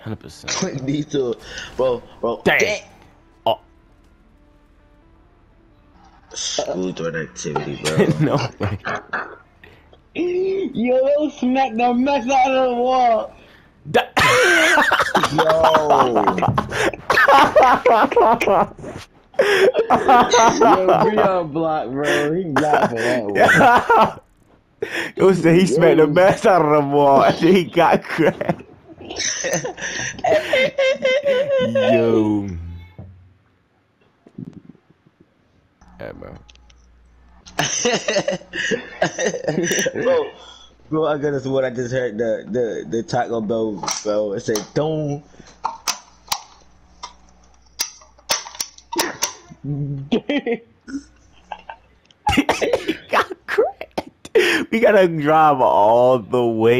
Hundred percent. These two, bro, bro. Dang. Oh School activity, bro. no way. Yo, they'll smack the mess out of the wall. Da- Yo, Breon block, bro. He blocked for that one. it was the he smacked the mess out of the wall and then he got cracked. Yo. Yeah, bro. bro, bro, I got this what I just heard the the the Taco Bell, bro. It said don't. he got cracked. We gotta drive all the way.